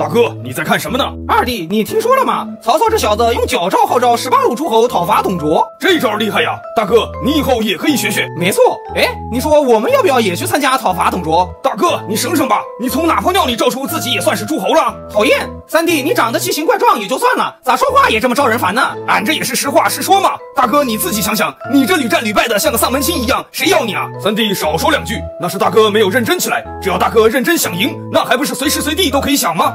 大哥，你在看什么呢？二弟，你听说了吗？曹操这小子用矫诏号召十八路诸侯讨伐董卓，这招厉害呀！大哥，你以后也可以学学。没错，哎，你说我们要不要也去参加讨伐董卓？大哥，你省省吧！你从哪泡尿里照出自己也算是诸侯了？讨厌！三弟，你长得奇形怪状也就算了，咋说话也这么招人烦呢？俺这也是实话实说嘛。大哥，你自己想想，你这屡战屡败的像个丧门星一样，谁要你啊？三弟少说两句，那是大哥没有认真起来。只要大哥认真想赢，那还不是随时随地都可以想吗？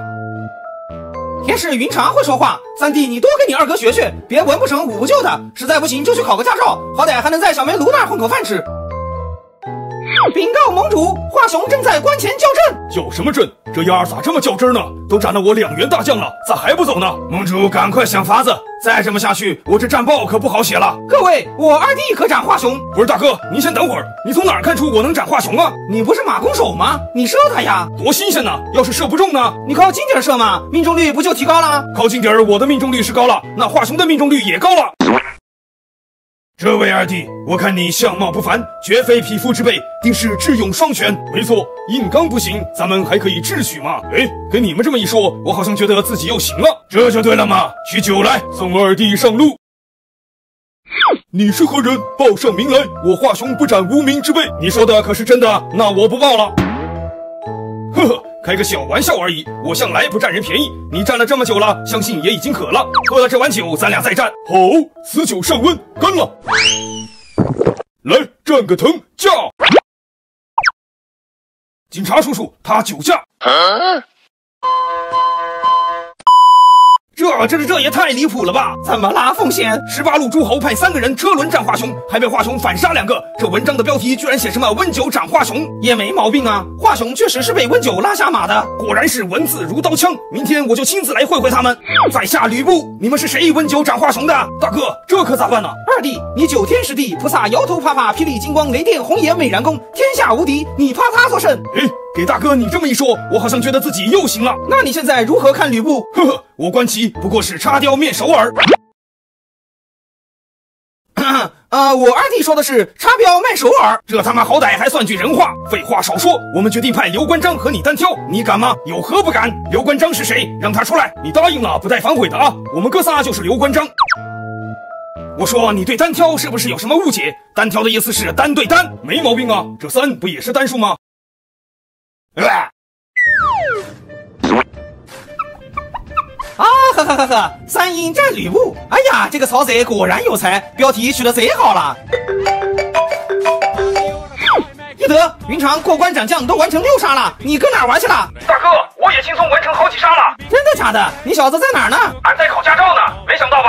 天使云长会说话，三弟你多跟你二哥学学，别文不成武不就的，实在不行就去考个驾照，好歹还能在小煤炉那儿混口饭吃。禀告盟主，华雄正在关前叫阵。叫什么阵？这丫儿咋这么较真呢？都斩了我两员大将了，咋还不走呢？盟主，赶快想法子，再这么下去，我这战报可不好写了。各位，我二弟可斩华雄。不是大哥，你先等会儿，你从哪儿看出我能斩华雄啊？你不是马弓手吗？你射他呀，多新鲜呢！要是射不中呢？你靠近点射嘛，命中率不就提高了？靠近点儿，我的命中率是高了，那华雄的命中率也高了。这位二弟，我看你相貌不凡，绝非匹夫之辈，定是智勇双全。没错，硬刚不行，咱们还可以智取嘛。哎，跟你们这么一说，我好像觉得自己又行了。这就对了嘛，取酒来，送二弟上路。你是何人？报上名来，我华雄不斩无名之辈。你说的可是真的？那我不报了。呵呵。开个小玩笑而已，我向来不占人便宜。你站了这么久了，相信也已经渴了。喝了这碗酒，咱俩再战。好，此酒尚温，干了！来，占个疼，驾！警察叔叔，他酒驾。这这这也太离谱了吧！怎么啦，奉先？十八路诸侯派三个人车轮战华雄，还被华雄反杀两个。这文章的标题居然写什么温酒斩华雄，也没毛病啊！华雄确实是被温酒拉下马的，果然是文字如刀枪。明天我就亲自来会会他们。在下吕布，你们是谁温酒斩华雄的？大哥，这可咋办呢？二弟，你九天十地菩萨摇头啪啪，霹雳金光雷电红颜美髯公，天下无敌，你怕他作甚？哎。给大哥你这么一说，我好像觉得自己又行了。那你现在如何看吕布？呵呵，我观其不过是插雕面首耳。啊，我二弟说的是插标卖首尔，这他妈好歹还算句人话。废话少说，我们决定派刘关张和你单挑，你敢吗？有何不敢？刘关张是谁？让他出来。你答应了，不带反悔的啊！我们哥仨就是刘关张。我说你对单挑是不是有什么误解？单挑的意思是单对单，没毛病啊。这三不也是单数吗？啊呵呵呵呵！三英战吕布。哎呀，这个曹贼果然有才，标题取得贼好了。翼德、云长过关斩将都完成六杀了，你搁哪玩去了？大哥，我也轻松完成好几杀了。真的假的？你小子在哪儿呢？俺在考驾照呢，没想到